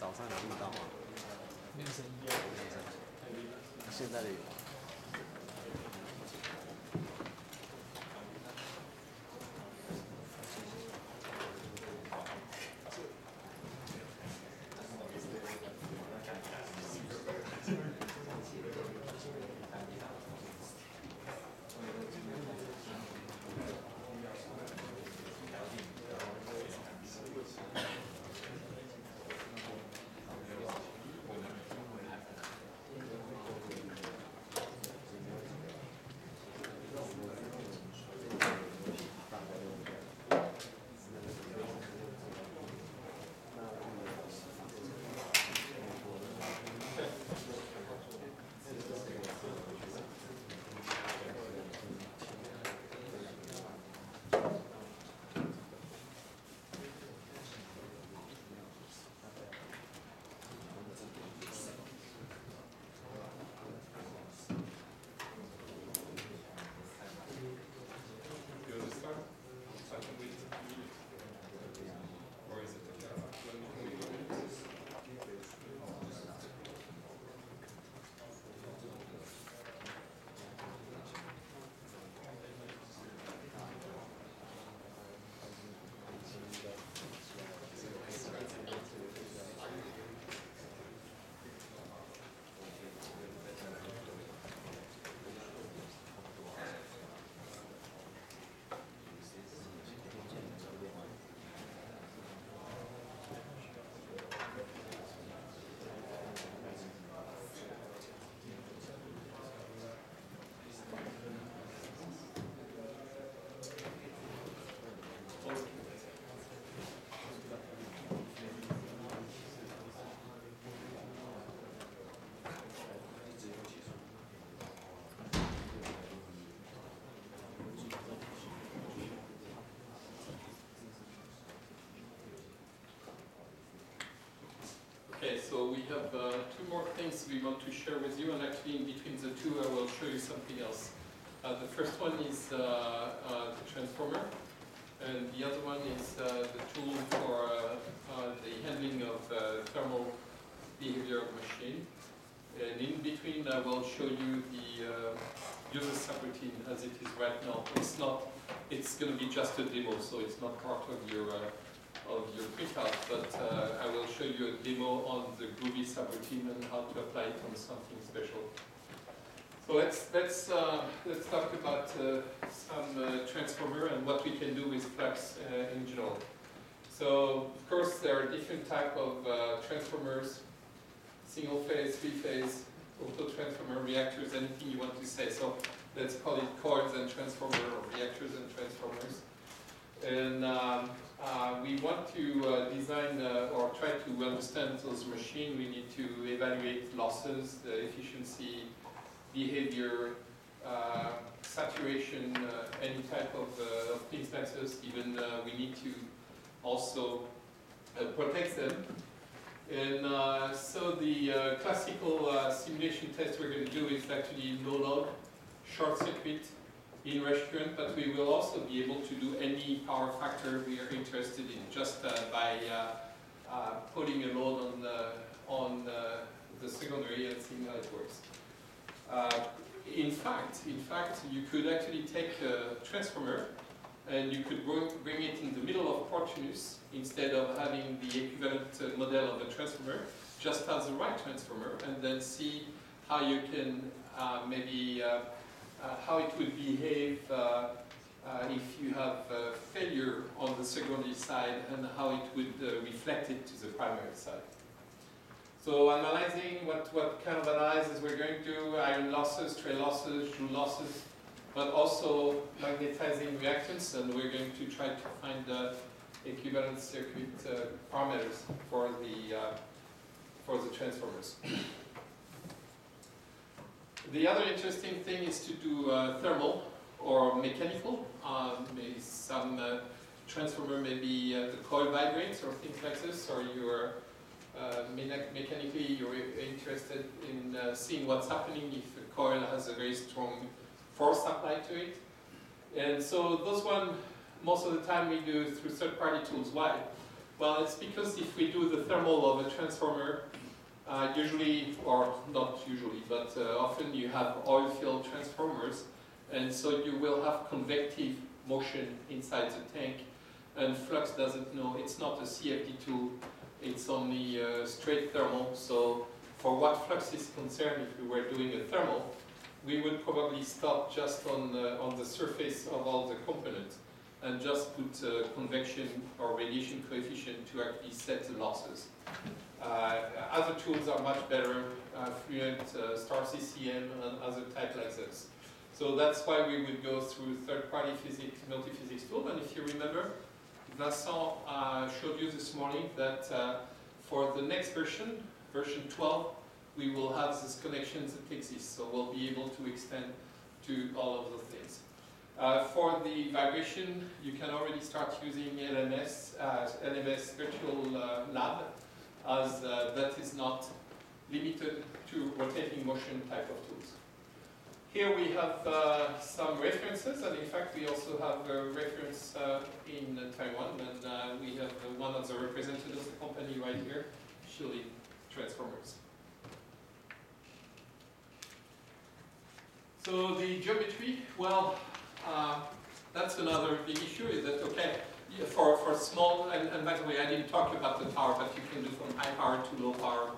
早上有录到吗？没有声音。现在的有。You Okay, so we have uh, two more things we want to share with you, and actually in between the two I will show you something else. Uh, the first one is uh, uh, the transformer, and the other one is uh, the tool for uh, the handling of thermal behavior of machine. And in between I will show you the user subroutine as it is right now. It's not, it's going to be just a demo, so it's not part of your but uh, I will show you a demo on the Groovy subroutine and how to apply it on something special. So let's let's uh, let's talk about uh, some uh, transformer and what we can do with Flux uh, in general. So of course there are different type of uh, transformers, single phase, three phase, auto transformer, reactors, anything you want to say. So let's call it coils and transformer or reactors and transformers. And um, uh, we want to uh, design uh, or try to understand those machines. We need to evaluate losses, the efficiency, behavior, uh, saturation, uh, any type of, uh, of. Even we need to also protect them. And so the classical simulation test we're going to do is actually no load, short circuit, in restaurant, but we will also be able to do any power factor we are interested in just uh, by uh, uh, putting a load on the, on the, the secondary and seeing how it works. Uh, in fact, in fact, you could actually take a transformer and you could bring, it in the middle of Portunus instead of having the equivalent uh, model of a transformer, just as the right transformer, and then see how you can maybe how it would behave uh, uh, if you have uh, failure on the secondary side and how it would uh, reflect it to the primary side. So analyzing what, what kind of analysis we're going to iron losses, stray losses, Joule losses, but also magnetizing reactance, and we're going to try to find the equivalent circuit uh, parameters for the, uh, for the transformers. The other interesting thing is to do uh, thermal or mechanical. Um, maybe some uh, transformer, maybe uh, the coil vibrates or things like this, or you're uh, mechanically you're interested in uh, seeing what's happening if a coil has a very strong force applied to it. And so those one, most of the time we do through third-party tools. Why? Well, it's because if we do the thermal thermal of a transformer, uh, usually, or not usually, but uh, often you have oil-filled transformers, and so you will have convective motion inside the tank, and flux doesn't know, it's not a CFD tool, it's only uh, straight thermal, so for what flux is concerned, if we were doing a thermal, we would probably stop just on, uh, on the surface of all the components and just put uh, convection or radiation coefficient to actually set the losses. Uh, other tools are much better, uh, Fluent, uh, Star CCM, and other type like this. So that's why we would go through third-party physics, multi-physics tool. And if you remember, Vincent uh, showed you this morning that uh, for the next version, version 12, we will have these connections that exist. So we'll be able to extend to all of those things. Uh, for the vibration, you can already start using LMS, LMS Virtual Lab, as uh, that is not limited to rotating motion type of tools. Here we have uh, some references, and in fact we also have a reference uh, in Taiwan, and uh, we have one of the representatives of the company right here, Shilin Transformers. So the geometry, well, uh, that's another big issue, is that, for, for small, and, and by the way, I didn't talk about the power, but you can do from high power to low power,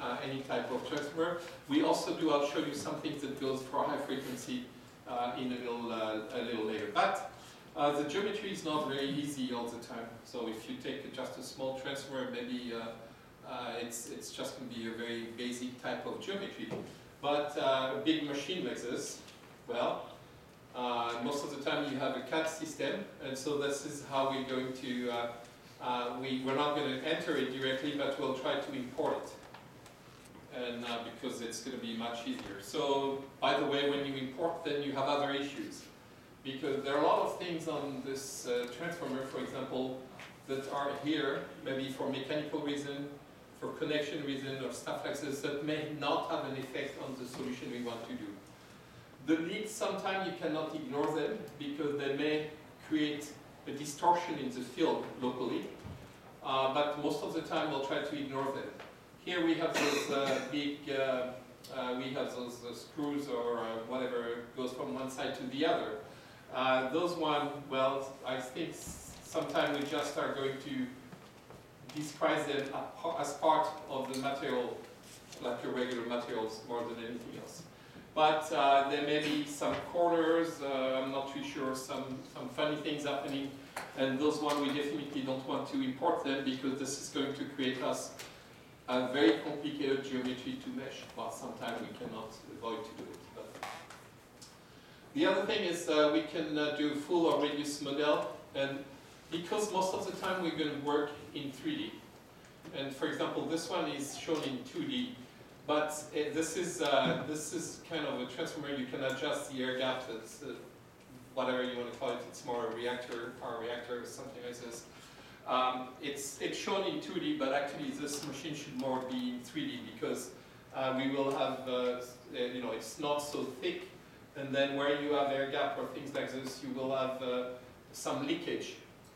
uh, any type of transformer. We also do, I'll show you something that goes for high frequency uh, in a little, uh, a little later. But uh, the geometry is not very easy all the time. So if you take just a small transformer, maybe uh, it's, it's just going to be a very basic type of geometry. But a big machine like this, well, uh, most of the time you have a CAD system, and so this is how we're going to, uh, uh, we, we're not going to enter it directly, but we'll try to import it. And uh, because it's going to be much easier. So, by the way, when you import, then you have other issues. Because there are a lot of things on this uh, transformer, for example, that are here, maybe for mechanical reason, for connection reason, or stuff like this, that may not have an effect on the solution we want to do. The leads, sometimes you cannot ignore them because they may create a distortion in the field locally, uh, but most of the time we'll try to ignore them. Here we have those uh, big, uh, uh we have those uh, screws or uh, whatever goes from one side to the other. those one, well, I think sometimes we just are going to describe them as part of the material, like your regular materials, more than anything else. But uh, there may be some corners, uh, I'm not too sure, some, some funny things happening. And those one we definitely don't want to import them because this is going to create us a very complicated geometry to mesh. but sometimes we cannot avoid to do it. But. The other thing is uh, we can uh, do full or reduced model. And because most of the time we're going to work in 3D. And for example, this one is shown in 2D. But it, this is uh, this is kind of a transformer. You can adjust the air gap. It's uh, whatever you want to call it. It's more a reactor, power reactor, or something like this. Um, it's it's shown in 2D, but actually this machine should more be in 3D because uh, we will have uh, uh, you know it's not so thick, and then where you have air gap or things like this, you will have uh, some leakage,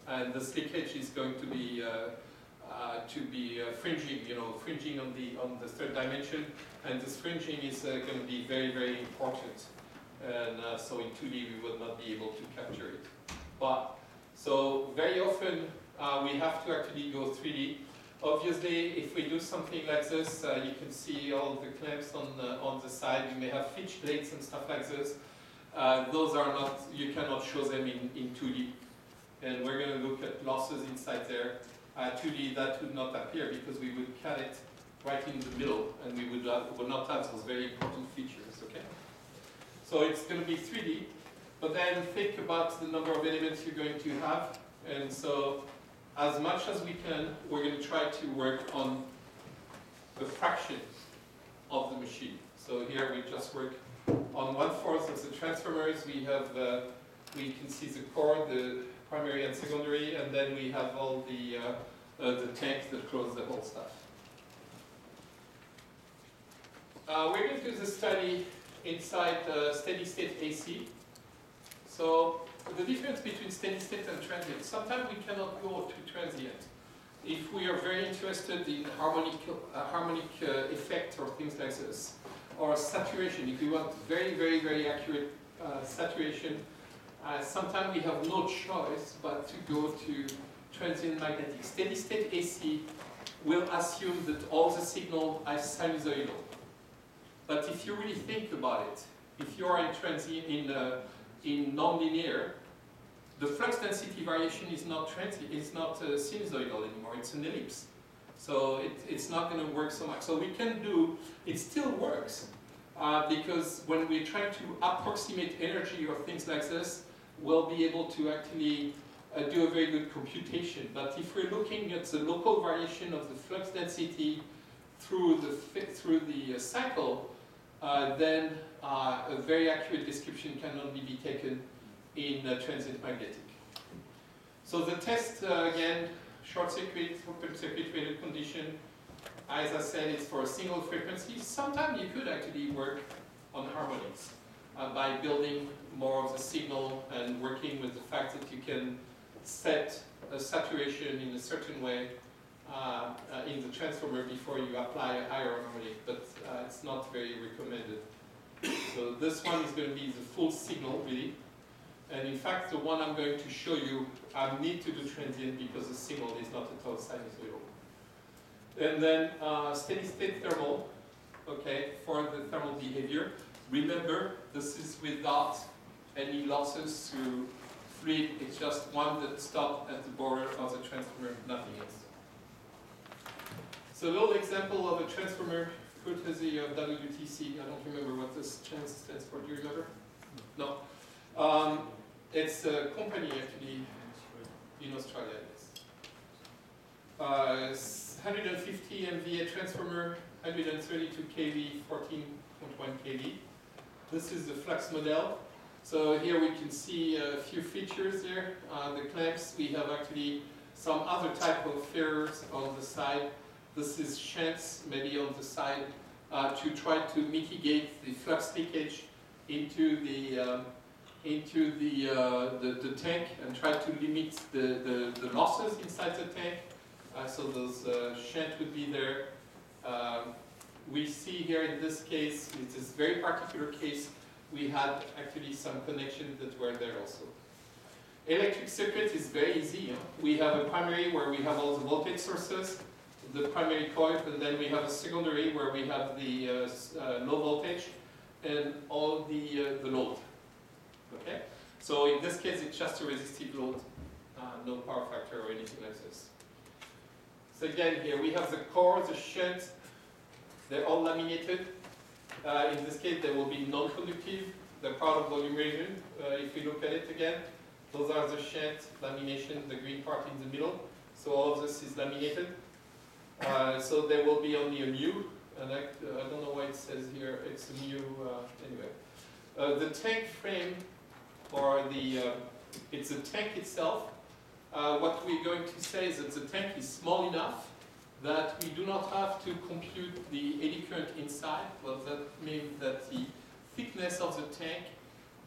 and this leakage is going to be uh, to be uh, fringing, you know, fringing on the on the third dimension, and this fringing is uh, going to be very very important. And so in 2D we would not be able to capture it. But so very often we have to actually go 3D. Obviously, if we do something like this, uh, you can see all the clamps on the, on the side. You may have flitch plates and stuff like this. Uh, those are not, you cannot show them in, in 2D. And we're going to look at losses inside there uh, 2D, that would not appear because we would cut it right in the middle and we would, uh, would not have those very important features, okay? So it's going to be 3D, but then think about the number of elements you're going to have. And so as much as we can, we're going to try to work on the fraction of the machine. So here we just work on one-fourth of the transformers. We have, uh, we can see the core, the primary and secondary, and then we have all the, uh, uh, the tanks that close the whole stuff. Uh, we're going to do the study inside steady state AC. So the difference between steady state and transient, sometimes we cannot go to transient. if we are very interested in harmonic, uh, harmonic uh, effect or things like this, or saturation, if we want very, very, very accurate uh, saturation, uh, sometimes we have no choice but to go to transient magnetic. Steady state AC will assume that all the signal are sinusoidal. But if you really think about it, if you are in transient in, uh, in nonlinear, the flux density variation is not transient, is not uh, sinusoidal anymore, it's an ellipse. So it, it's not going to work so much. So we can do, it still works, uh, because when we're trying to approximate energy or things like this, we'll be able to actually uh, do a very good computation. But if we're looking at the local variation of the flux density through the, through the uh, cycle, uh, then uh, a very accurate description can only be taken in uh, transient magnetic. So the test, uh, again, short circuit, open circuit rated condition, as I said, it's for a single frequency. Sometimes you could actually work on harmonics by building more of the signal and working with the fact that you can set a saturation in a certain way uh, uh, in the transformer before you apply a higher harmonic, but uh, it's not very recommended. So this one is going to be the full signal, really. And in fact, the one I'm going to show you, I need to do transient because the signal is not at all sinusoidal. And then uh, steady state thermal, okay, for the thermal behavior. Remember, this is without any losses through fluid, it's just one that stopped at the border of the transformer, nothing else. So a little example of a transformer courtesy of WTC. I don't remember what this chance stands for. Do you remember? No. Um, it's a company actually in Australia. Yes. Uh, 150 MVA transformer, 132 kV, 14.1 kV. This is the flux model. So here we can see a few features there. Uh, the clamps, we have actually some other type of ferrures on the side. This is shunts, maybe on the side, uh, to try to mitigate the flux leakage into the um, into the, uh, the, the tank and try to limit the, the, the losses inside the tank. Uh, so those uh, shunt would be there. Um, we see here in this case, in this very particular case, we had actually some connections that were there also. Electric circuit is very easy. We have a primary where we have all the voltage sources, the primary coil, and then we have a secondary where we have the uh, uh, low voltage and all the, uh, the load. Okay? So in this case, it's just a resistive load, uh, no power factor or anything like this. So again, here we have the core, the shunt, they're all laminated. Uh, in this case, they will be non-conductive. Part of volume region. Uh, if we look at it again, those are the shunt lamination, the green part in the middle. So all of this is laminated. Uh, so there will be only a mu, and I, I don't know why it says here, it's a mu, uh, anyway. Uh, the tank frame, or the, uh, it's the tank itself. What we're going to say is that the tank is small enough that we do not have to compute the eddy current inside. Well, that means that the thickness of the tank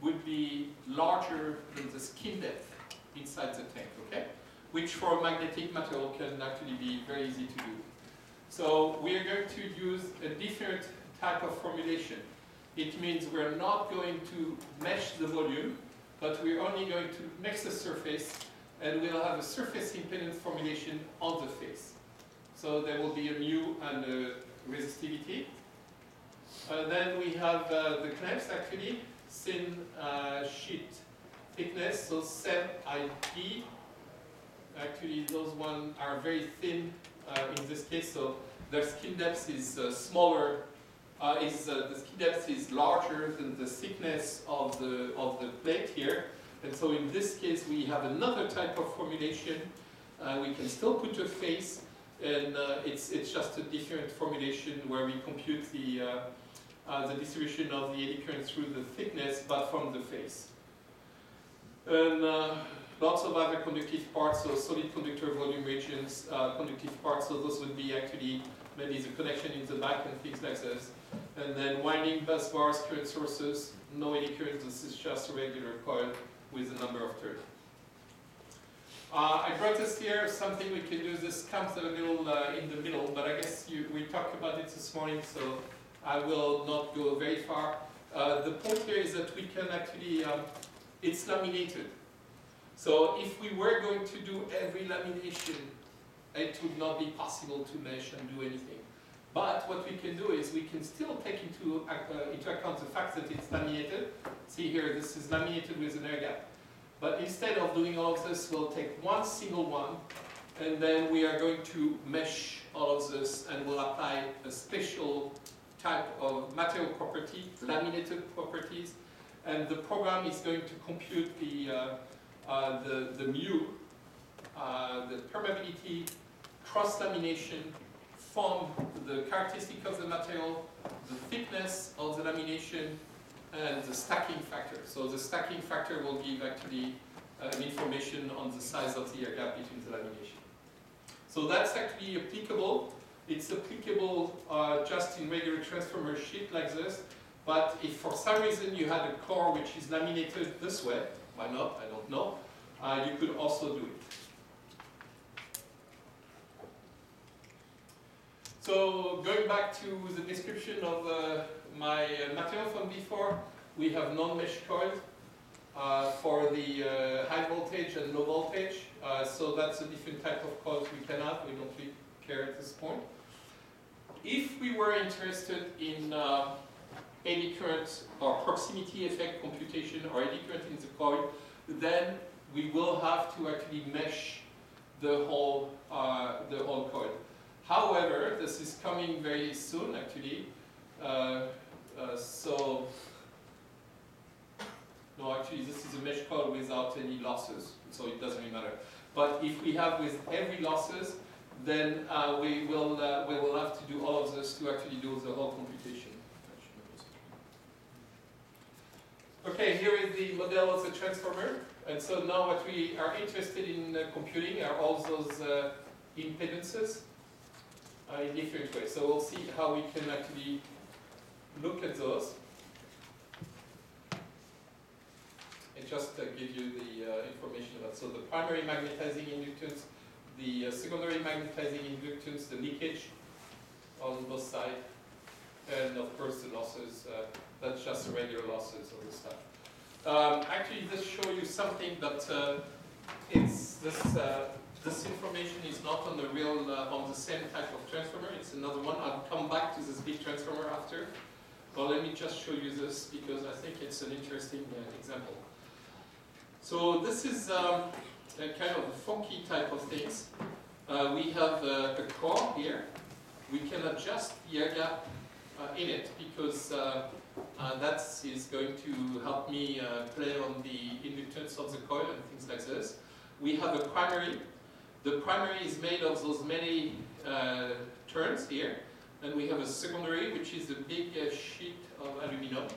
would be larger than the skin depth inside the tank, okay? Which for magnetic material can actually be very easy to do. So we are going to use a different type of formulation. It means we're not going to mesh the volume, but we're only going to mix the surface, and we'll have a surface impedance formulation on the face. So there will be a mu and a resistivity. Uh, then we have uh, the clamps actually, thin uh, sheet thickness, so SEM IP. Actually, those ones are very thin uh, in this case, so their skin depth is uh, smaller uh, is the skin depth is larger than the thickness of the of the plate here, and so in this case we have another type of formulation. We can still put a face, and uh, it's it's just a different formulation where we compute the uh, uh, the distribution of the eddy current through the thickness, but from the face. And lots of other conductive parts, so solid conductor volume regions, conductive parts, so those would be actually maybe the connection in the back and things like this. And then winding bus bars, current sources, no eddy current, this is just a regular coil with a number of turns. Uh, I brought this here, something we can do, this comes a little uh, in the middle, but I guess you, we talked about it this morning, so I will not go very far. Uh, the point here is that we can actually, um, it's laminated. So if we were going to do every lamination, it would not be possible to mesh and do anything. But what we can do is we can still take into, uh, into account the fact that it's laminated. See here, this is laminated with an air gap. But instead of doing all of this, we'll take one single one, and then we are going to mesh all of this, and we'll apply a special type of material property, laminated properties, and the program is going to compute the, uh, uh, the, the mu, uh, the permeability, cross-lamination, from the characteristic of the material, the thickness of the lamination, and the stacking factor. So the stacking factor will give actually uh, information on the size of the air gap between the lamination. So that's actually applicable. It's applicable uh, just in regular transformer sheet like this, but if for some reason you had a core which is laminated this way, why not, I don't know, uh, you could also do it. So going back to the description of uh, my uh, material from before, we have non-mesh coils uh, for the uh, high voltage and low voltage. Uh, so that's a different type of coils we can have. We don't really care at this point. If we were interested in uh, eddy current or proximity effect computation or eddy current in the coil, then we will have to actually mesh the whole the whole coil. However, this is coming very soon actually. Uh, uh, so, no actually this is a mesh coil without any losses, so it doesn't really matter. But if we have with every losses, then uh, we, will, uh, we will have to do all of this to actually do the whole computation. Okay, here is the model of the transformer. And so now what we are interested in uh, computing are all those uh, impedances uh, in different ways. So we'll see how we can actually look at those. And just uh, give you the uh, information about, so the primary magnetizing inductance, the uh, secondary magnetizing inductance, the leakage on both sides, and of course the losses, uh, that's just the regular losses of the stuff. Um, actually, this show you something that it's this this information is not on the real, uh, on the same type of transformer, it's another one. I'll come back to this big transformer after. But let me just show you this because I think it's an interesting uh, example. So this is um, a kind of a funky type of things. Uh, we have uh, a core here. We can adjust the air gap uh, in it because uh, uh, that is going to help me play on the inductance of the coil and things like this. We have a primary the primary is made of those many uh, turns here, and we have a secondary, which is a big uh, sheet of aluminum.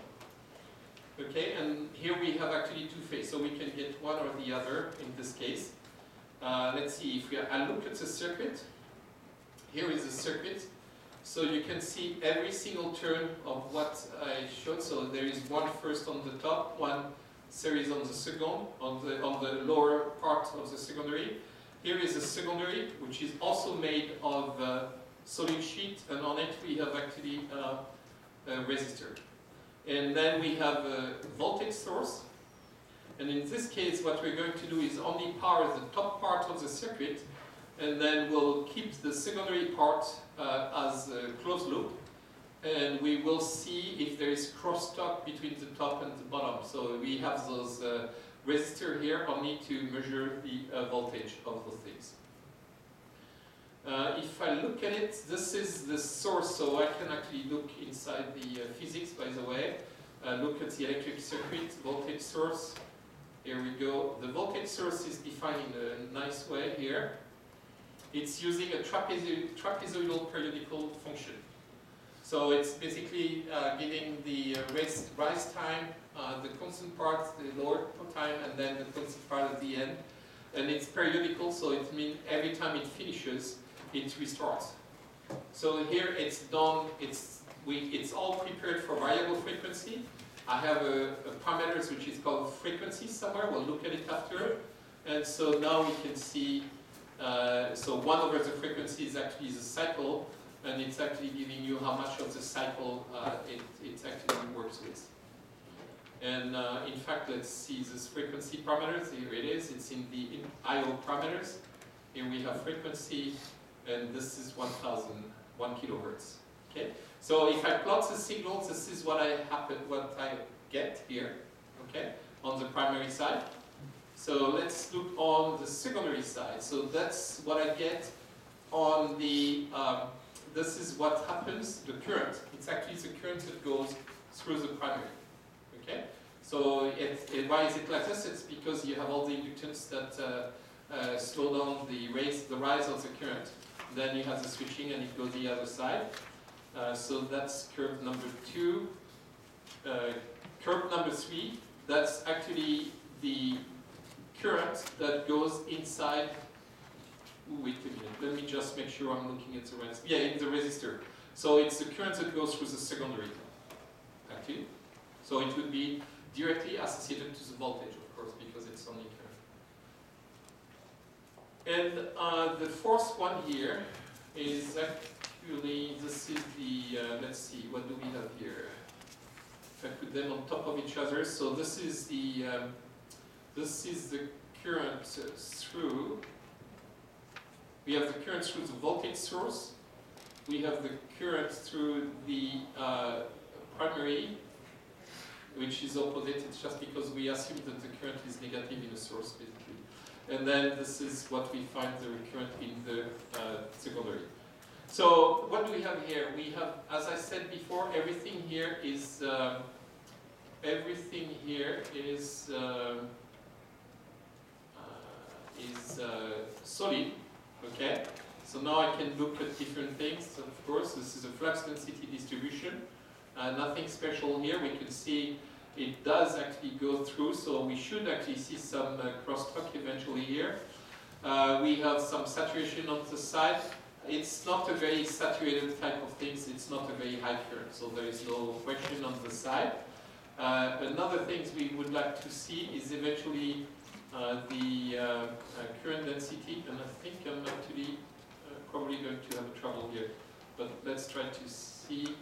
Okay, and here we have actually two phases, so we can get one or the other in this case. Uh, let's see, if we I look at the circuit, here is the circuit. So you can see every single turn of what I showed. So there is one first on the top, one series on the second, on the, on the lower part of the secondary, here is a secondary, which is also made of uh, solid sheet, and on it we have actually a resistor. And then we have a voltage source, and in this case what we're going to do is only power the top part of the circuit, and then we'll keep the secondary part uh, as a closed loop, and we will see if there is crosstalk between the top and the bottom. So we have those uh, resistor here, I'll need to measure the uh, voltage of those things. Uh, if I look at it, this is the source, so I can actually look inside the uh, physics, by the way. Uh, look at the electric circuit, voltage source. Here we go. The voltage source is defined in a nice way here. It's using a trapezo trapezoidal periodical function. So it's basically uh, giving the uh, rise time uh, the constant part, the lower time, and then the constant part at the end. And it's periodical, so it means every time it finishes, it restarts. So here it's done, it's, we, it's all prepared for variable frequency. I have a, a parameters which is called frequency somewhere, we'll look at it after. And so now we can see, uh, so 1 over the frequency is actually the cycle, and it's actually giving you how much of the cycle uh, it, it actually works with. And uh, in fact, let's see this frequency parameters. Here it is. It's in the I/O parameters. Here we have frequency, and this is 1,000, 1 kilohertz. Okay. So if I plot the signals, this is what I happen, what I get here. Okay, on the primary side. So let's look on the secondary side. So that's what I get on the. Um, this is what happens. The current. It's actually the current that goes through the primary. Okay? So it, why is it like this? It's because you have all the inductance that uh, uh, slow down the, the rise of the current. Then you have the switching and it goes the other side. Uh, so that's curve number two. Uh, curve number three, that's actually the current that goes inside. Ooh, wait a minute, let me just make sure I'm looking at the rest. Yeah, in the resistor. So it's the current that goes through the secondary, actually. So it would be directly associated to the voltage, of course, because it's only current. And uh, the fourth one here is actually, this is the, uh, let's see, what do we have here? If I put them on top of each other, so this is the, um, this is the current through, we have the current through the voltage source, we have the current through the uh, primary, which is opposite, it's just because we assume that the current is negative in the source, basically. And then this is what we find the current in the uh, secondary. So what do we have here? We have, as I said before, everything here is, uh, everything here is, uh, is uh, solid, okay? So now I can look at different things, of course. This is a flux density distribution. Uh, nothing special here. We can see it does actually go through, so we should actually see some uh, crosstalk eventually here. Uh, we have some saturation on the side. It's not a very saturated type of things. It's not a very high current, so there is no question on the side. Uh, another thing we would like to see is eventually uh, the uh, uh, current density, and I think I'm actually probably going to have trouble here, but let's try to see.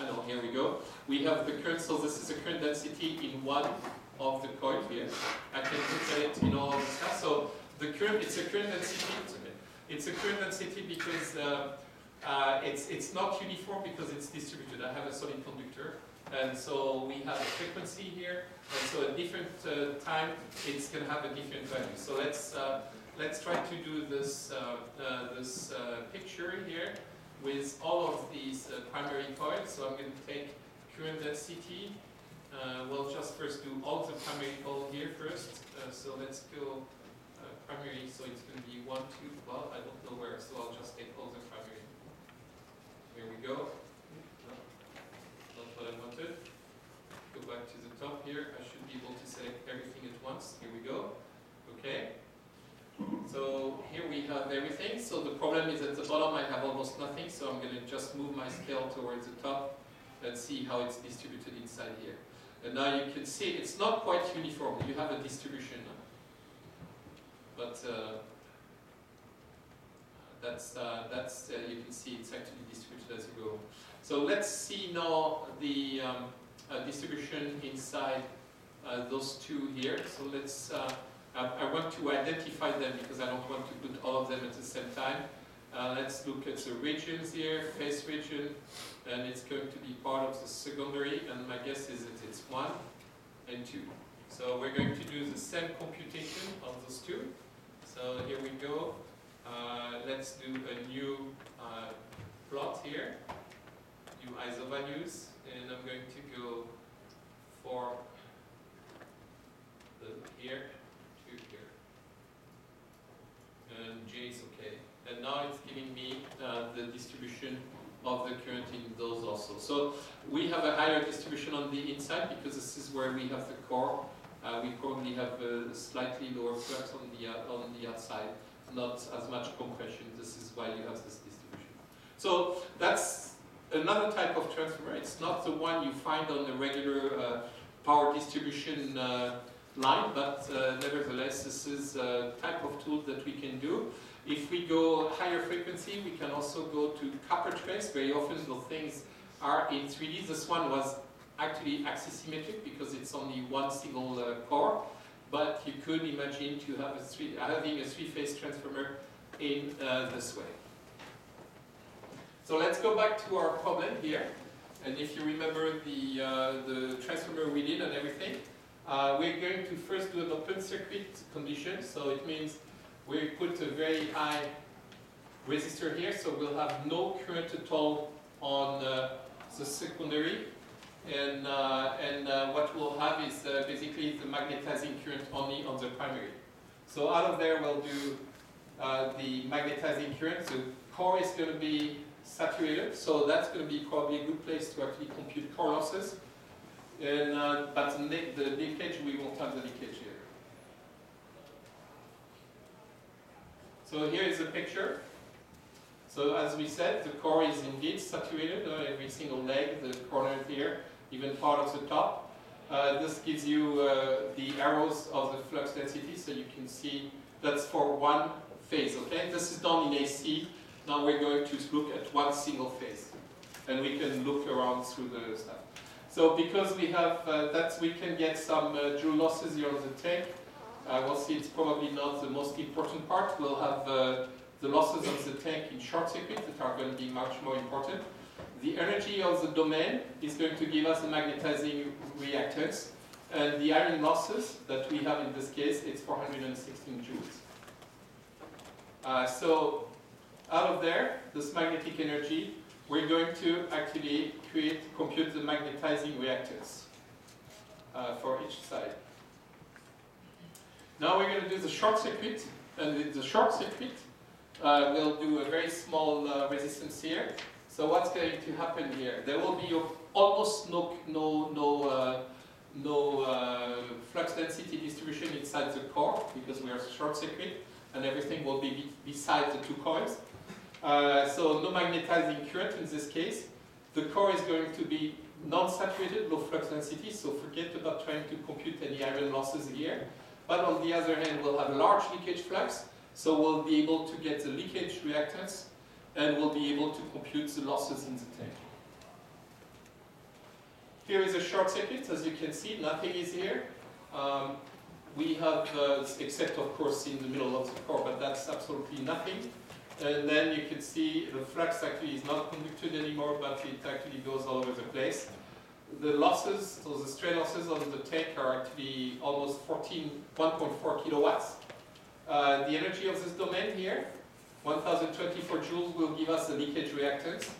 I know, here we go. We have the current, so this is the current density in one of the coil here. I can put it in all of the stuff. So the current, it's a current density, it's a current density because uh, uh, it's, it's not uniform because it's distributed. I have a solid conductor. And so we have a frequency here, and so at different uh, time, it's going to have a different value. So let's, uh, let's try to do this, uh, uh, this picture here with all of these uh, primary coils. So I'm going to take current density. Uh, we'll just first do all the primary coil here first. Uh, so let's go uh, primary. So it's going to be one, two. Well, I don't know where. So I'll just take all the primary. Here we go. No, not what I wanted. Go back to the top here. I should be able to select everything at once. Here we go. Okay. So here we have everything. So the problem is at the bottom I have almost nothing, so I'm going to just move my scale towards the top and see how it's distributed inside here. And now you can see it's not quite uniform. You have a distribution, but uh, that's uh, that's uh, you can see it's actually distributed as you go. So let's see now the um, uh, distribution inside uh, those two here. So let's uh, I want to identify them because I don't want to put all of them at the same time. Uh, let's look at the regions here, phase region, and it's going to be part of the secondary, and my guess is that it's 1 and 2. So we're going to do the same computation of those two. So here we go. Uh, let's do a new uh, plot here, new ISO values, and I'm going to go for the here and J is okay. And now it's giving me uh, the distribution of the current in those also. So we have a higher distribution on the inside because this is where we have the core. Uh, we probably have a slightly lower flux on the, uh, on the outside, not as much compression. This is why you have this distribution. So that's another type of transformer. It's not the one you find on the regular uh, power distribution uh, line, but uh, nevertheless, this is a type of tool that we can do. If we go higher frequency, we can also go to copper trace. Very often the things are in 3D. This one was actually axisymmetric because it's only one single uh, core, but you could imagine to have a three, having a three-phase transformer in uh, this way. So let's go back to our problem here. And if you remember the, uh, the transformer we did and everything, uh, we're going to first do an open circuit condition. So it means we put a very high resistor here, so we'll have no current at all on uh, the secondary. And, uh, and uh, what we'll have is uh, basically the magnetizing current only on the primary. So out of there we'll do uh, the magnetizing current. The core is going to be saturated, so that's going to be probably a good place to actually compute core losses. And, uh, but the, leakage, we won't have the leakage here. So here is a picture. So as we said, the core is indeed saturated, uh, every single leg, the corner here, even part of the top. Uh, this gives you uh, the arrows of the flux density, so you can see that's for one phase, okay? This is done in AC. Now we're going to look at one single phase. And we can look around through the stuff. So because we have uh, that, we can get some uh, joule losses here on the tank. Uh, we'll see it's probably not the most important part. We'll have uh, the losses of the tank in short circuit that are going to be much more important. The energy of the domain is going to give us a magnetizing reactance. And the iron losses that we have in this case, it's 416 joules. Uh, so out of there, this magnetic energy, we're going to actually create, compute the magnetizing reactors uh, for each side. Now we're going to do the short circuit, and the short circuit uh, will do a very small uh, resistance here. So what's going to happen here? There will be almost no no no uh, no uh, flux density distribution inside the core because we are short circuit, and everything will be, be beside the two coils. Uh, so no magnetizing current in this case. The core is going to be non-saturated, low flux density, so forget about trying to compute any iron losses here. But on the other hand, we'll have large leakage flux, so we'll be able to get the leakage reactance, and we'll be able to compute the losses in the tank. Here is a short circuit, as you can see, nothing is here. Um, we have, uh, except of course in the middle of the core, but that's absolutely nothing. And then you can see the flux actually is not conducted anymore, but it actually goes all over the place. The losses, so the stray losses on the tank are actually almost 14, 1.4 kilowatts. Uh, the energy of this domain here, 1024 joules will give us the leakage reactance.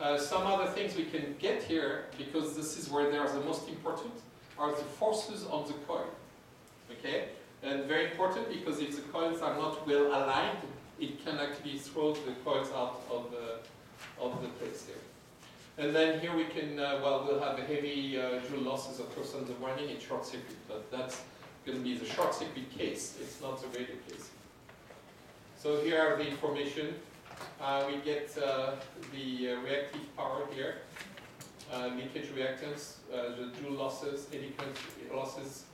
Uh, some other things we can get here, because this is where they are the most important, are the forces on the coil. Okay? And very important because if the coils are not well aligned, it can actually throw the coils out of the, of the place here. And then here we can, uh, well, we'll have heavy uh, joule losses, of course, on the winding in short circuit, but that's going to be the short circuit case. It's not the radio case. So here are the information. Uh, we get uh, the uh, reactive power here, uh, leakage reactance, the joule losses, eddy current losses,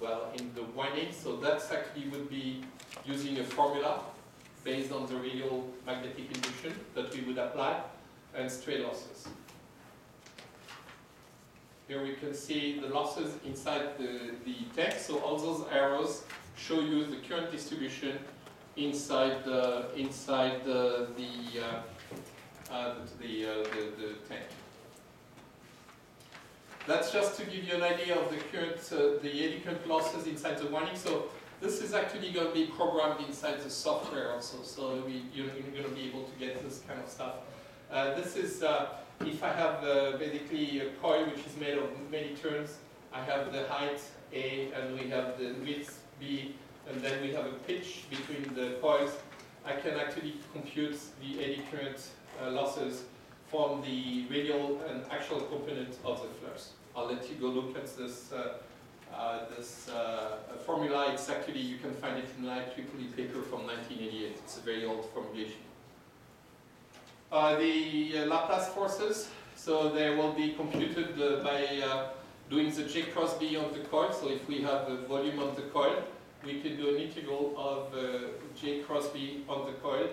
well, in the winding. So that's actually would be using a formula based on the radial magnetic induction that we would apply, and stray losses. Here we can see the losses inside the, the text. So all those arrows show you the current distribution inside the inside the the uh, uh, the, uh, the, the tank. That's just to give you an idea of the current, uh, the eddy current losses inside the winding. So this is actually going to be programmed inside the software also, so we, you're, going to be able to get this kind of stuff. Uh, this is, uh, if I have uh, basically a coil which is made of many turns, I have the height A and we have the width B, and then we have a pitch between the coils. I can actually compute the eddy current uh, losses from the radial and axial component of the flux. I'll let you go look at this uh, this uh, formula, it's actually, you can find it in an IEEE paper from 1988. It's a very old formulation. Uh, the uh, Laplace forces, so they will be computed uh, by uh, doing the J cross B on the coil. So if we have the volume on the coil, we can do an integral of uh, J cross B on the coil.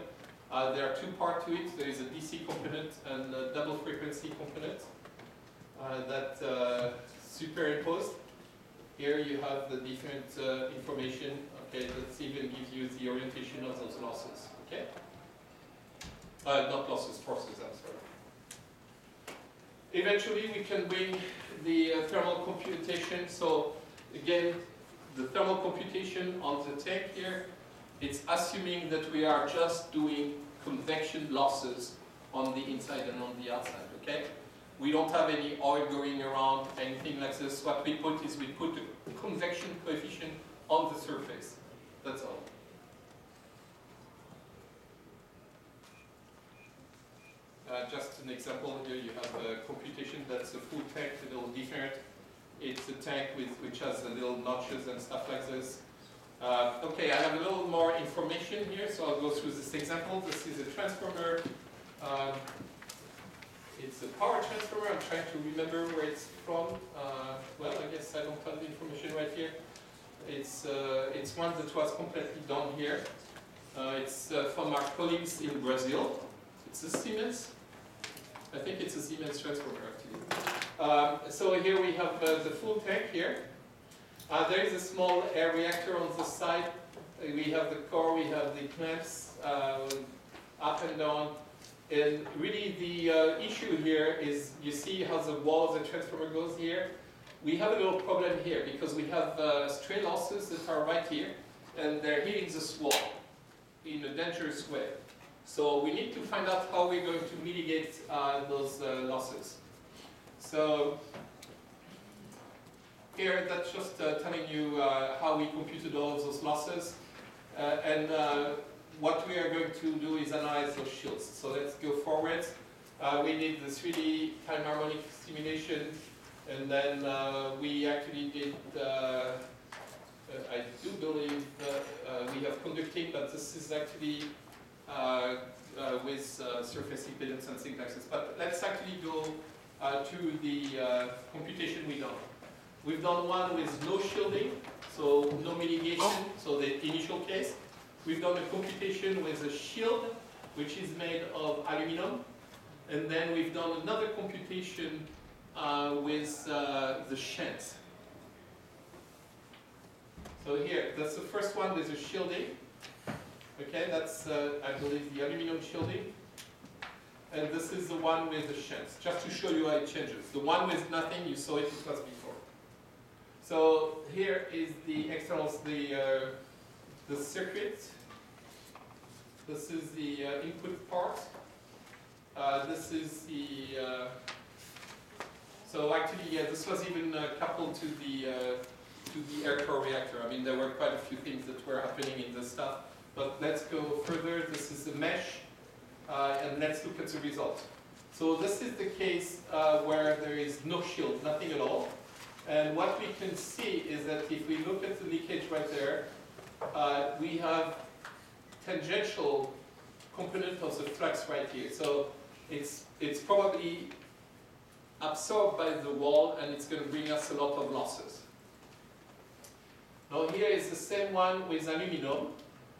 Uh, there are two parts to it. There is a DC component and a double frequency component uh, that uh, superimposed. Here you have the different uh, information. Okay, that even gives you the orientation of those losses. Okay. Uh, not losses, forces, I'm sorry. Eventually, we can bring the uh, thermal computation. So, again, the thermal computation on the tank here, it's assuming that we are just doing convection losses on the inside and on the outside, okay? We don't have any oil going around, anything like this. What we put is we put the convection coefficient on the surface. That's all. Uh, just an example here, you have a computation that's a full tank, a little different. It's a tank with, which has a little notches and stuff like this. Uh, okay, I have a little more information here, so I'll go through this example. This is a transformer. Um, it's a power transformer. I'm trying to remember where it's from. Uh, well, I guess I don't have the information right here. It's, uh, it's one that was completely done here. Uh, it's uh, from our colleagues in Brazil. It's a Siemens. I think it's a Siemens transformer actually. Um, so here we have uh, the full tank here. Uh, there is a small air reactor on the side. We have the core, we have the clamps uh, up and down. And really the uh, issue here is, you see how the wall of the transformer goes here? We have a little problem here because we have uh, stray losses that are right here and they're hitting this wall in a dangerous way. So we need to find out how we're going to mitigate uh, those uh, losses. So here, that's just uh, telling you uh, how we computed all of those losses. And what we are going to do is analyze those shields. So let's go forward. Uh, we need the 3D time harmonic simulation. And then uh, we actually did, uh, I do believe we have conducting, but this is actually uh, uh, with uh, surface impedance and things. But let's actually go to the computation we've done. We've done one with no shielding, so no mitigation, so the initial case. We've done a computation with a shield, which is made of aluminum. And then we've done another computation uh, with uh, the shunt. So here, that's the first one with the shielding. Okay, that's, uh, I believe, the aluminum shielding. And this is the one with the shunts, just to show you how it changes. The one with nothing, you saw it, it was before. So here is the externals, the, uh, the circuit. This is the uh, input part. Uh, this is the, uh, so actually, yeah, this was even uh, coupled to the, uh, to the air core reactor. I mean, there were quite a few things that were happening in this stuff. But let's go further. This is the mesh, and let's look at the result. So this is the case where there is no shield, nothing at all. And what we can see is that if we look at the leakage right there, uh, we have tangential component of the flux right here. So it's, it's probably absorbed by the wall and it's going to bring us a lot of losses. Now here is the same one with aluminum.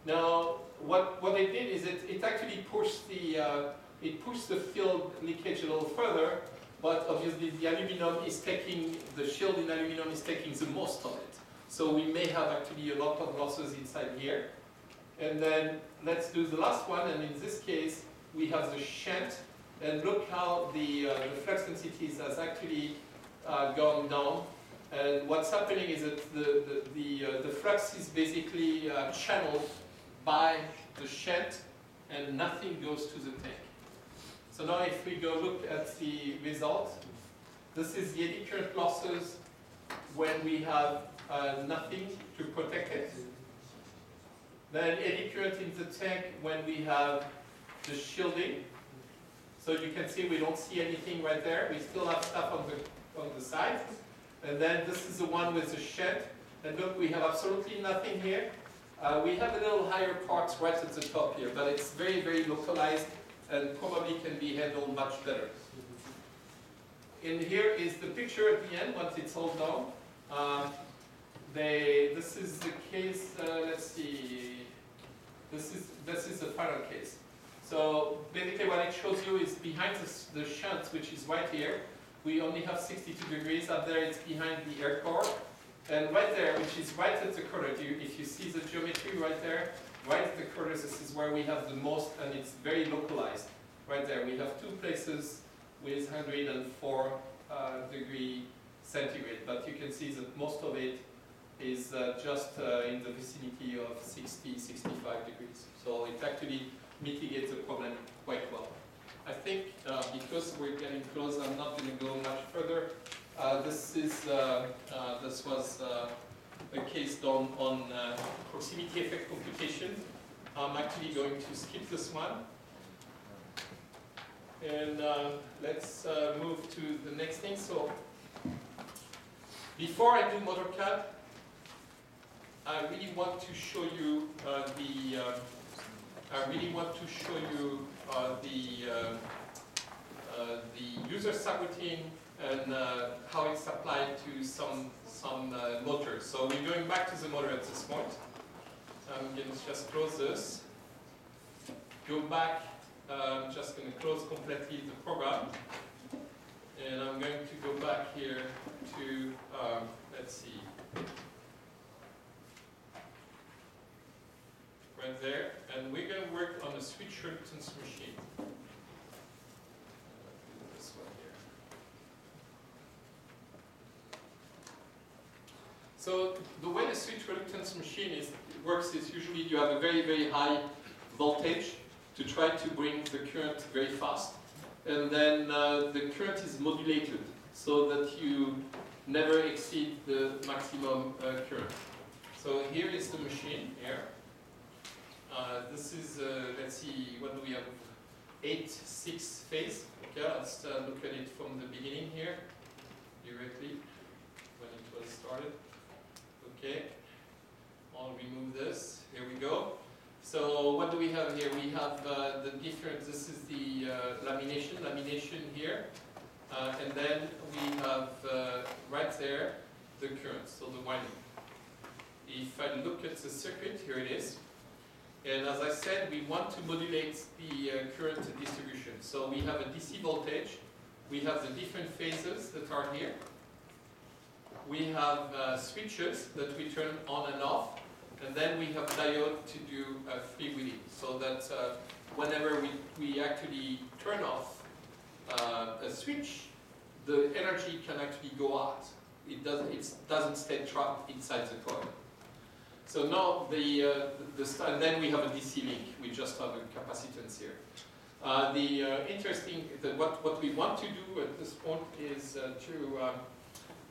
Now what, what they did is it, it actually pushed the, uh, it pushed the field leakage a little further but obviously the aluminum is taking, the shield in aluminum is taking the most of it. So we may have actually a lot of losses inside here. And then let's do the last one, and in this case, we have the shunt, and look how the, uh, the flux densities has actually uh, gone down. And what's happening is that the, the, the, uh, the flux is basically uh, channeled by the shunt, and nothing goes to the tank. So now if we go look at the result, this is the eddy current losses when we have uh, nothing to protect it. Then current in the tank when we have the shielding. So you can see we don't see anything right there. We still have stuff on the, on the side. And then this is the one with the shed. And look, we have absolutely nothing here. Uh, we have a little higher parts right at the top here, but it's very, very localized and probably can be handled much better. And here is the picture at the end, once it's all done. Um, they, this is the case, uh, let's see, this is, this is the final case. So basically what it shows you is behind the, the shunt, which is right here, we only have 62 degrees, up there it's behind the air core. And right there, which is right at the corner, you, if you see the geometry right there, right at the corner, this is where we have the most, and it's very localized. Right there, we have two places with 104 uh, degree centigrade, but you can see that most of it is uh, just uh, in the vicinity of 60, 65 degrees. So it actually mitigates the problem quite well. I think uh, because we're getting close, I'm not going to go much further. Uh, this is uh, uh, this was a case done on proximity effect computation. I'm actually going to skip this one. And let's move to the next thing. So before I do MotorCAD, I really want to show you uh, the. Uh, I really want to show you uh, the uh, uh, the user subroutine and uh, how it's applied to some some uh, motors. So we're going back to the motor at this point. I'm going to just close this. Go back. uh, I'm just going to close completely the program. And I'm going to go back here to, um, let's see, there, and we're going to work on a switch reluctance machine. This one here. So the way the switch reluctance machine is works is usually you have a very very high voltage to try to bring the current very fast, and then uh, the current is modulated so that you never exceed the maximum uh, current. So here is the machine here. Uh, this is, uh, let's see, what do we have? Eight, six phase. Okay, let's uh, look at it from the beginning here, directly, when it was started. Okay, I'll remove this. Here we go. So what do we have here? We have uh, the different, this is the uh, lamination, lamination here. And then we have right there the current, so the winding. If I look at the circuit, here it is. And as I said, we want to modulate the uh, current distribution. So we have a DC voltage, we have the different phases that are here. We have uh, switches that we turn on and off, and then we have diode to do a uh, freewheeling, so that uh, whenever we, we actually turn off uh, a switch, the energy can actually go out. It doesn't, it doesn't stay trapped inside the coil. So now the, uh, the, and then we have a DC link. We just have a capacitance here. Uh, the uh, interesting, the, what, what we want to do at this point is uh, to, uh,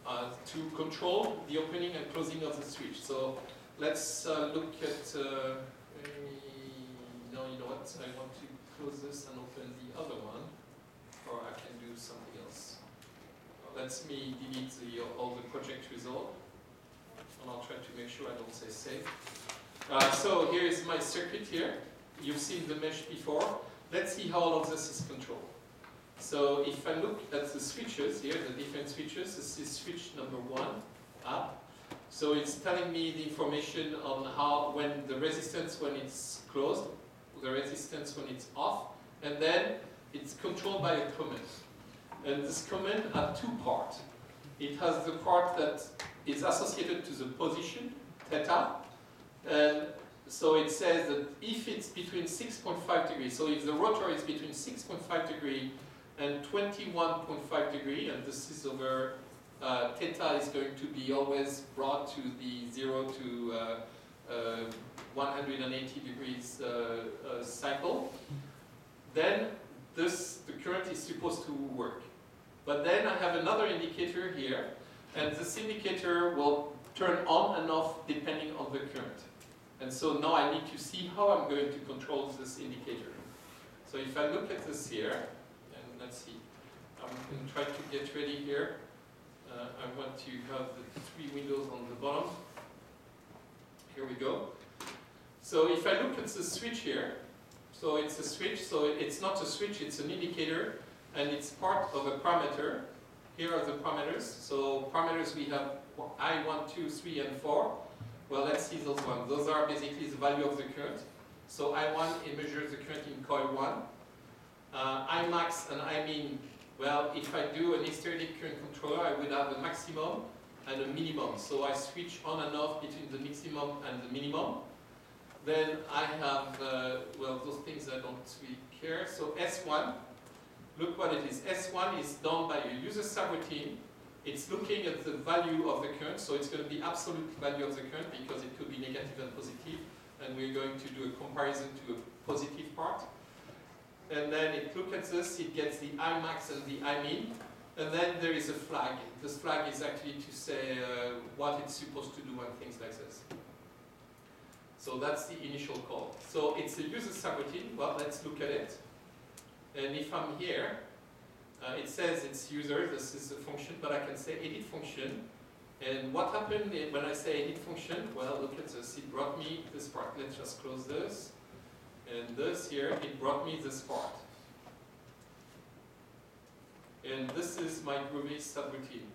uh, to control the opening and closing of the switch. So let's uh, look at, uh, no, you know what, I want to close this and open the other one, or I can do something else. Let's me delete the, all the project result and I'll try to make sure I don't say save. Uh, so here is my circuit here. You've seen the mesh before. Let's see how all of this is controlled. So if I look at the switches here, the different switches, this is switch number one up. So it's telling me the information on how, when the resistance when it's closed, the resistance when it's off, and then it's controlled by a command. And this command has two parts. It has the part that is associated to the position, theta, and so it says that if it's between 6.5 degrees, so if the rotor is between 6.5 degree and 21.5 degree, and this is over, uh, theta is going to be always brought to the 0 to uh, uh, 180 degrees uh, uh, cycle, then this, the current is supposed to work. But then I have another indicator here, and this indicator will turn on and off depending on the current. And so now I need to see how I'm going to control this indicator. So if I look at this here, and let's see, I'm going to try to get ready here. Uh, I want to have the three windows on the bottom. Here we go. So if I look at the switch here, So it's a switch, so it's not a switch, it's an indicator, and it's part of a parameter. Here are the parameters. So parameters we have I, 1, 2, 3, and 4. Well, let's see those ones. Those are basically the value of the current. So I1, it measures the current in coil 1. Uh, I max and I min, well, if I do an hysteretic current controller, I would have a maximum and a minimum. So I switch on and off between the maximum and the minimum. Then I have, uh, well, those things I don't really care. So S1, look what it is. S1 is done by a user subroutine. It's looking at the value of the current, so it's going to be absolute value of the current because it could be negative and positive. And we're going to do a comparison to a positive part. And then it looks at this, it gets the I max and the I min. And then there is a flag. This flag is actually to say uh, what it's supposed to do and things like this. So that's the initial call. So it's a user subroutine. Well, let's look at it. And if I'm here, uh, it says it's user, this is a function, but I can say edit function. And what happened when I say edit function? Well, look at this. It brought me this part. Let's just close this. And this here, it brought me this part. And this is my Groovy subroutine.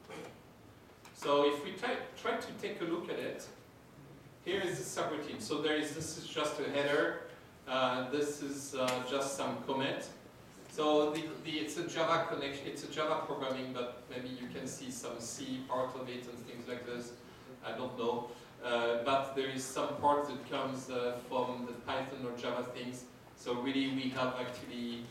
So if we try, try to take a look at it, here is the subroutine. So there is, this is just a header. Uh, this is uh, just some comment. So the, the, it's a Java connection, it's a Java programming, but maybe you can see some C part of it and things like this. I don't know. Uh, but there is some part that comes uh, from the Python or Java things. So really we have actually,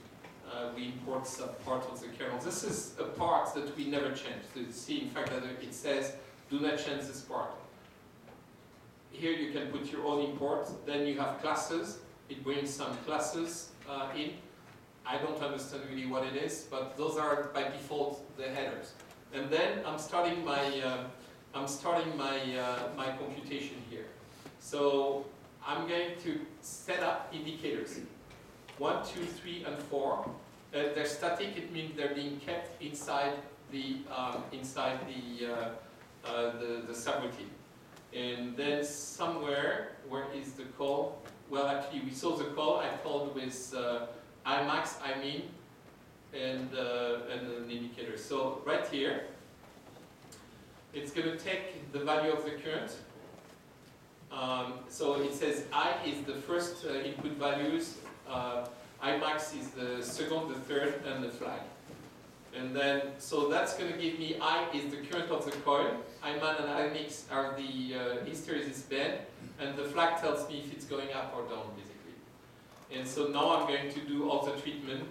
uh, we import some part of the kernel. This is a part that we never change. So you see in fact that it says, do not change this part. Here you can put your own import. Then you have classes. It brings some classes uh, in. I don't understand really what it is, but those are by default the headers. And then I'm starting my uh, I'm starting my, uh, my computation here. So I'm going to set up indicators. One, two, three, and four. Uh, they're static, it means they're being kept inside the, um, inside the, uh, uh, the, the subroutine. And then somewhere, where is the call? Well, actually, we saw the call. I called with uh, Imax, I mean, and, uh, and an indicator. So right here, it's going to take the value of the current. Um, so it says I is the first uh, input values, uh, I max is the second, the third, and the flag. And then, so that's going to give me I is the current of the coil, I man and I mix are the uh, hysteresis band, and the flag tells me if it's going up or down. And so now I'm going to do all the treatment.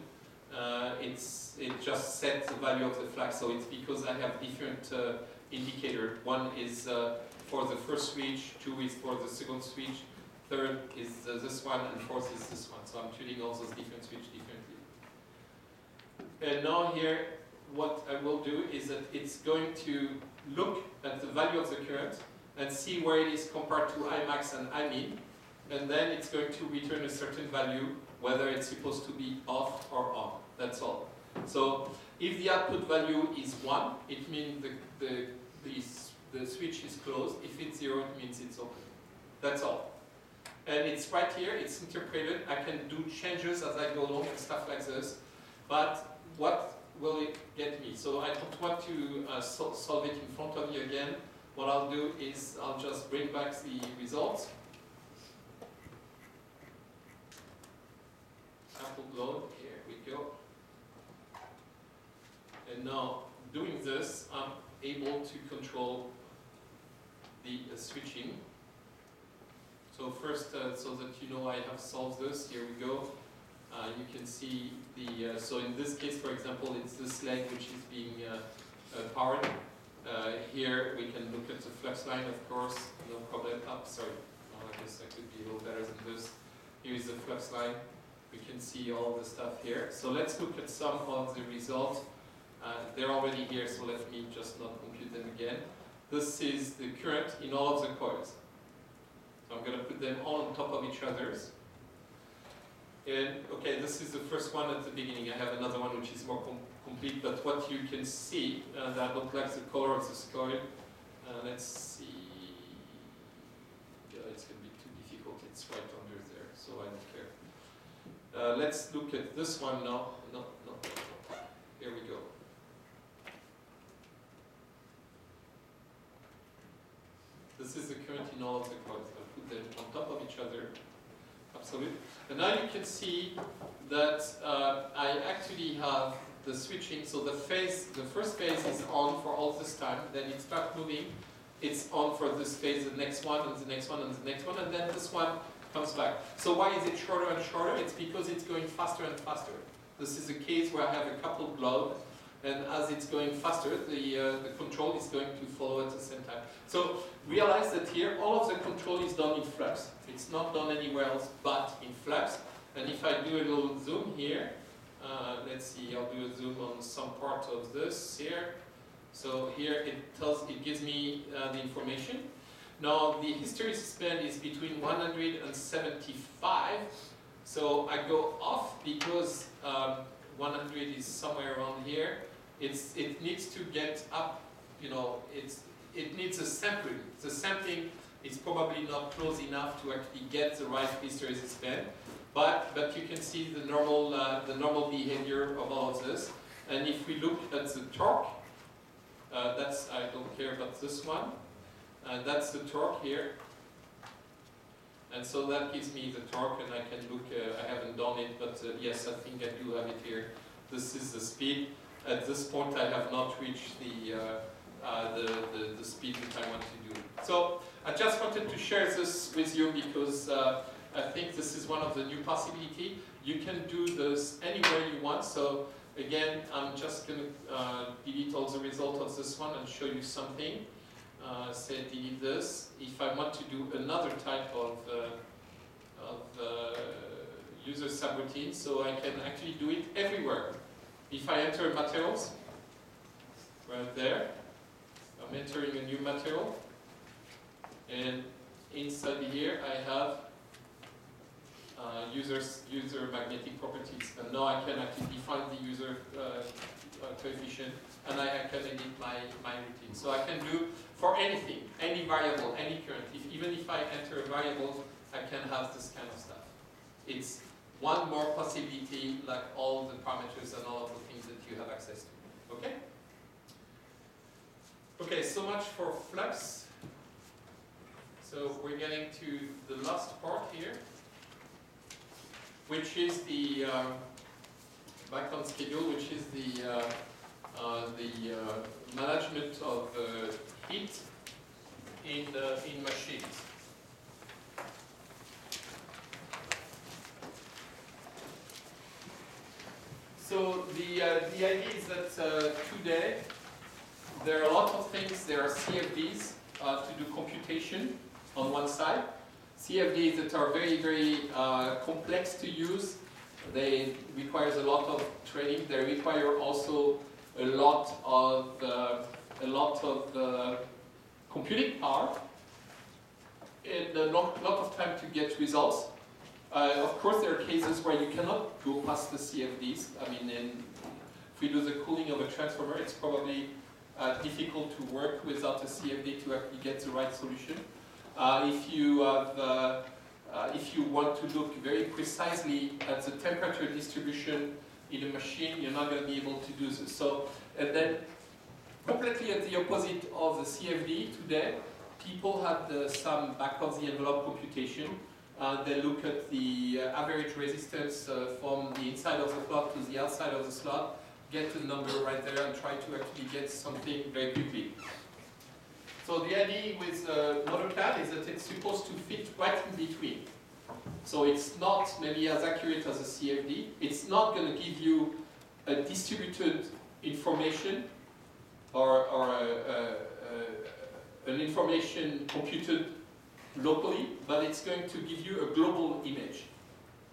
Uh, it's It just sets the value of the flag, so it's because I have different uh, indicator. One is uh, for the first switch, two is for the second switch, third is uh, this one, and fourth is this one. So I'm treating all those different switches differently. And now here, what I will do is that it's going to look at the value of the current and see where it is compared to Imax and Imin, and then it's going to return a certain value, whether it's supposed to be off or on. That's all. So if the output value is 1, it means the, the, the, the switch is closed. If it's 0, it means it's open. That's all. And it's right here, it's interpreted. I can do changes as I go along and stuff like this. But what will it get me? So I don't want to uh, so solve it in front of you again. What I'll do is I'll just bring back the results. Here we go. And now, doing this, I'm able to control the uh, switching. So first, uh, so that you know I have solved this, here we go. Uh, you can see the, uh, so in this case, for example, it's this leg which is being uh, uh, powered. here we can look at the flux line, of course, no problem. Oh, sorry, oh, I guess I could be a little better than this. Here is the flux line. We can see all the stuff here. So let's look at some of the results. Uh, they're already here, so let me just not compute them again. This is the current in all of the coils. So I'm going to put them all on top of each other's. And okay, this is the first one at the beginning. I have another one which is more com complete, but what you can see, and I don't like the color of this coil. Uh, let's see. Yeah, it's going to be too difficult. It's right under there, so I don't care. Uh, let's look at this one now. No, no. Here we go. This is the current all of the. I'll put them on top of each other. Absolutely. And now you can see that uh, I actually have the switching. So the phase, the first phase is on for all this time. Then it starts moving. It's on for this phase, the next one, and the next one, and the next one, and then this one comes back. So why is it shorter and shorter? It's because it's going faster and faster. This is a case where I have a coupled globe, and as it's going faster, the, uh, the control is going to follow at the same time. So realize that here, all of the control is done in flux. It's not done anywhere else but in flux. And if I do a little zoom here, uh, let's see, I'll do a zoom on some part of this here. So here it tells, it gives me uh, the information. Now the hysteresis span is between 100 and 75. So I go off because um, 100 is somewhere around here. It's, it needs to get up, you know, it's, it needs a sampling. The sampling is probably not close enough to actually get the right hysteresis span. But, but you can see the normal, uh, the normal behavior of all of this. And if we look at the torque, uh, that's, I don't care about this one. Uh, that's the torque here. And so that gives me the torque and I can look, uh, I haven't done it, but uh, yes, I think I do have it here. This is the speed. At this point I have not reached the, uh, uh, the, the, the, speed that I want to do. So I just wanted to share this with you because uh, I think this is one of the new possibility. You can do this anywhere you want. So again, I'm just going to delete all the result of this one and show you something. Uh, delete this. If I want to do another type of, uh, of uh, user subroutine, so I can actually do it everywhere. If I enter materials, right there, I'm entering a new material, and inside here I have uh, users, user magnetic properties. And now I can actually define the user uh, coefficient and I, I, can edit my, my routine. So I can do for anything, any variable, any current. If, even if I enter a variable, I can have this kind of stuff. It's one more possibility like all the parameters and all of the things that you have access to. Okay? Okay, so much for Flux. So we're getting to the last part here which is the uh, back on schedule, which is the uh, uh, the uh, management of heat in in machines. So the the idea is that today there are a lot of things. There are CFDs to do computation on one side. CFDs that are very, very uh, complex to use. They requires a lot of training. They require also a lot of uh, a lot of uh, computing power and a lot, of time to get results. Uh, of course, there are cases where you cannot go past the CFDs. I mean, in, if we do the cooling of a transformer, it's probably uh, difficult to work without a CFD to actually get the right solution. Uh, if you have, uh, uh, if you want to look very precisely at the temperature distribution in a machine, you're not going to be able to do this. So, and then completely at the opposite of the CFD today, people have the, some back of the envelope computation. Uh, they look at the uh, average resistance uh, from the inside of the slot to the outside of the slot, get a number right there and try to actually get something very quickly. So the idea with uh, MotorCAD is that it's supposed to fit right in between. So it's not maybe as accurate as a CFD. It's not going to give you a distributed information or, or a, a, a, an information computed locally, but it's going to give you a global image.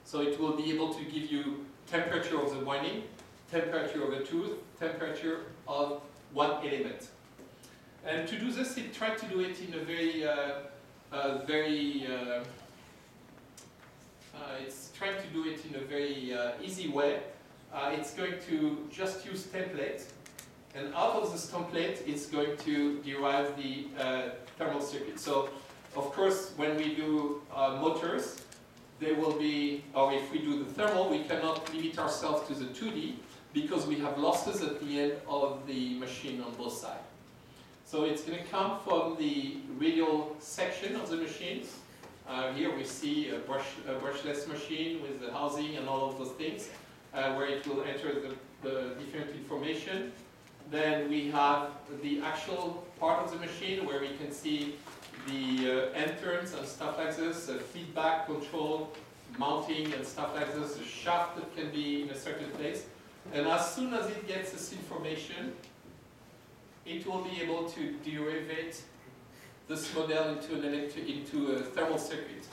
So it will be able to give you temperature of the winding, temperature of the tooth, temperature of one element. And to do this, it tried to do it in a very, uh, uh, very, uh, uh, it's trying to do it in a very uh, easy way. it's going to just use template, and out of this template, it's going to derive the thermal circuit. So, of course, when we do motors, they will be, or if we do the thermal, we cannot limit ourselves to the 2D because we have losses at the end of the machine on both sides. So it's going to come from the radial section of the machine. Uh, here we see a, brush, a brushless machine with the housing and all of those things, uh, where it will enter the, the different information. Then we have the actual part of the machine where we can see the uh, entrance and stuff like this, the feedback control, mounting and stuff like this, the shaft that can be in a certain place. And as soon as it gets this information, it will be able to derive this model into, an electric, into a thermal circuit.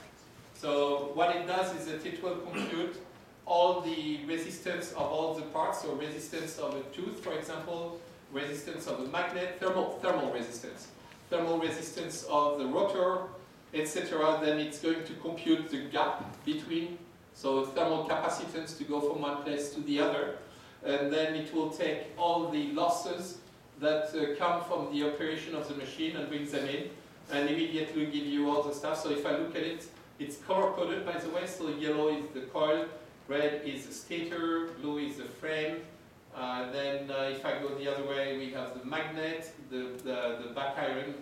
So what it does is that it will compute all the resistance of all the parts, so resistance of a tooth, for example, resistance of the magnet, thermal, thermal resistance, thermal resistance of the rotor, etc. Then it's going to compute the gap between, so thermal capacitance to go from one place to the other. And then it will take all the losses that uh, come from the operation of the machine and brings them in and immediately give you all the stuff. So if I look at it, it's color coded by the way, so yellow is the coil, red is the stator, blue is the frame. Uh, then if I go the other way, we have the magnet, the, the, the back iron